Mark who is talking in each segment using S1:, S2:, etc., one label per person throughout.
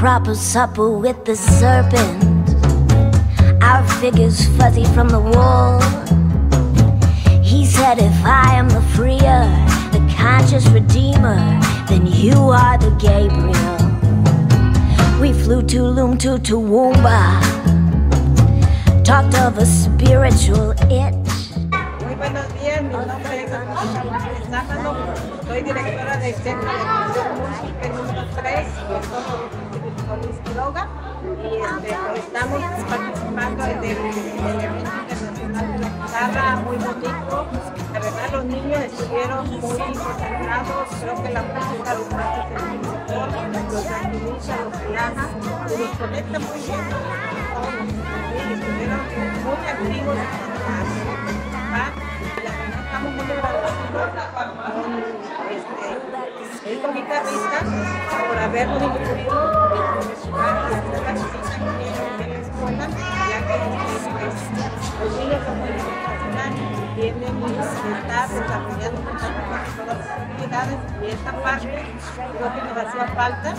S1: proper supper with the serpent. Our figures fuzzy from the wall. He said, If I am the freer, the conscious redeemer, then you are the Gabriel. We flew to Loom to Toowoomba, talked of a spiritual itch.
S2: Muy buenos días, mi nombre es soy directora del Centro de Música número 3, con Luis Y este, pues, estamos participando en el, en el evento internacional de la guitarra, muy bonito. La verdad, los niños estuvieron muy concentrados, creo que la música los hace sentir los tranquiliza, los relaja y los conecta muy bien. Estuvieron muy activos estamos muy agradecidos con este, el guitarrista por habernos incluido los niños y tienen que estar desarrollando las y esta parte creo que nos hacía falta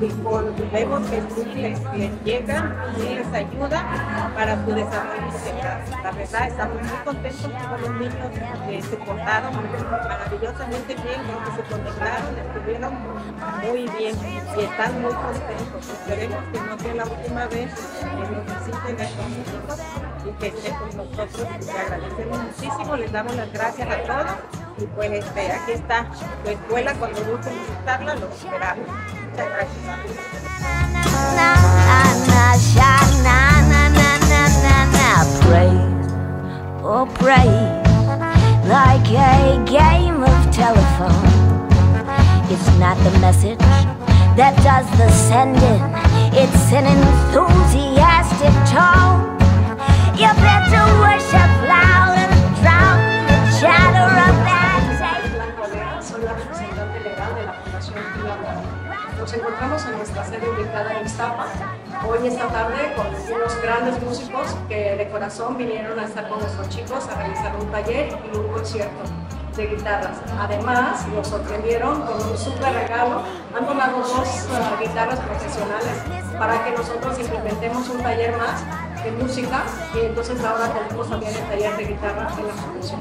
S2: y con, vemos que sí les, llega, sí les ayuda para su desarrollo integral. La verdad, estamos muy contentos con los niños que se portaron maravillosamente bien, que se conectaron, estuvieron muy bien y están muy contentos. Esperemos que no sea la última vez que nos visiten estos músicos y que estén con nosotros. Les agradecemos muchísimo, les damos las gracias a todos pues este, aquí está su escuela, cuando gusten visitarla, los esperamos.
S1: Praise, oh praise, like a game of telephone. It's not the message that does the sending, it's an enthusiastic tone.
S3: Nuestra sede ubicada en Iztapa, hoy esta tarde con unos grandes músicos que de corazón vinieron a estar con nuestros chicos a realizar un taller y un concierto de guitarras. Además, nos sorprendieron con un súper regalo. Han donado dos uh, guitarras profesionales para que nosotros implementemos un taller más de música y entonces ahora tenemos también el taller de guitarra en la fundación.